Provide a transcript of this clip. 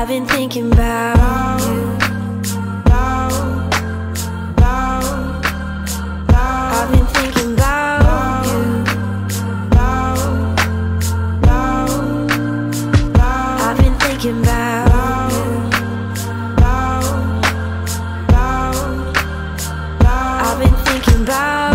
I've been thinking about you. I've been you. I've been about you. I've been thinking about